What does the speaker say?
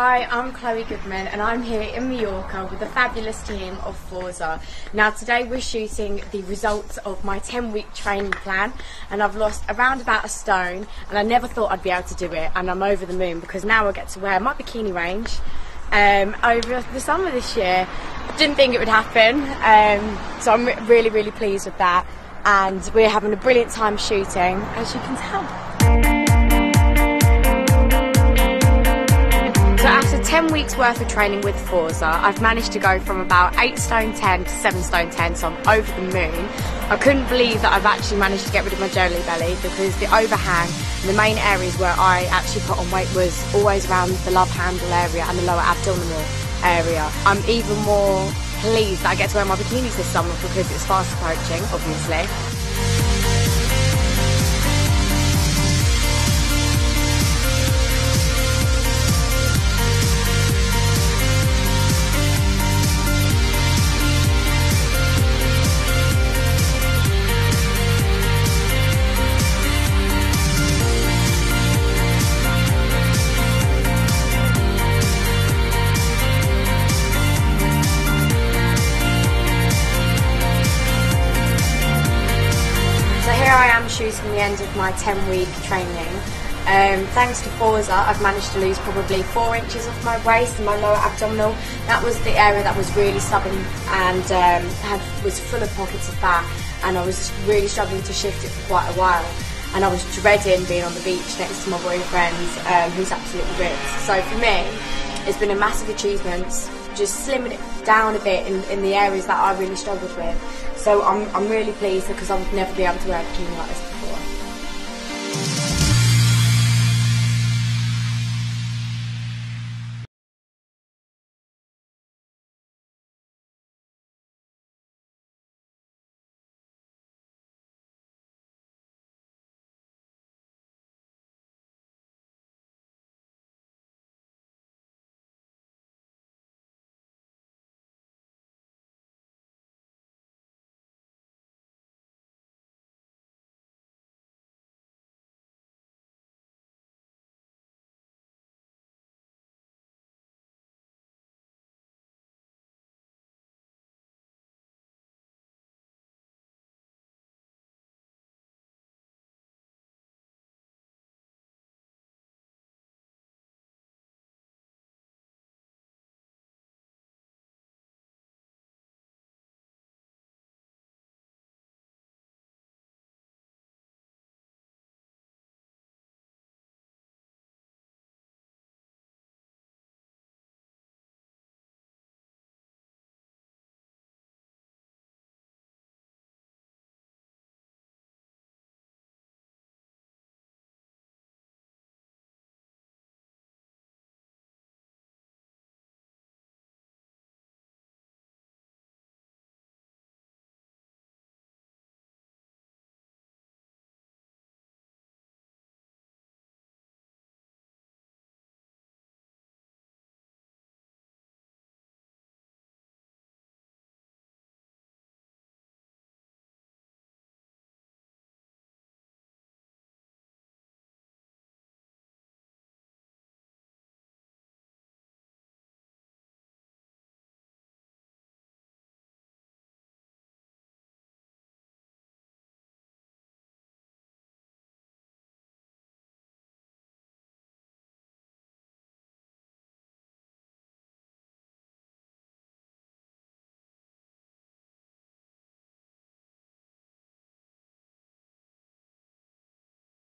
Hi, I'm Chloe Goodman and I'm here in Mallorca with the fabulous team of Forza. Now today we're shooting the results of my 10 week training plan and I've lost around about a stone and I never thought I'd be able to do it and I'm over the moon because now I get to wear my bikini range um, over the summer this year. Didn't think it would happen um, so I'm really really pleased with that and we're having a brilliant time shooting as you can tell. 10 weeks worth of training with Forza, I've managed to go from about 8 stone 10 to 7 stone 10, so I'm over the moon. I couldn't believe that I've actually managed to get rid of my jelly belly because the overhang, the main areas where I actually put on weight was always around the love handle area and the lower abdominal area. I'm even more pleased that I get to wear my bikinis this summer because it's fast approaching, obviously. Shooting the end of my 10 week training. Um, thanks to Forza, I've managed to lose probably four inches off my waist and my lower abdominal. That was the area that was really stubborn and um, had, was full of pockets of fat, and I was really struggling to shift it for quite a while. And I was dreading being on the beach next to my boyfriend, um, who's absolutely ripped. So for me, it's been a massive achievement, just slimming it down a bit in, in the areas that I really struggled with. So I'm, I'm really pleased because I would never be able to wear a bikini like this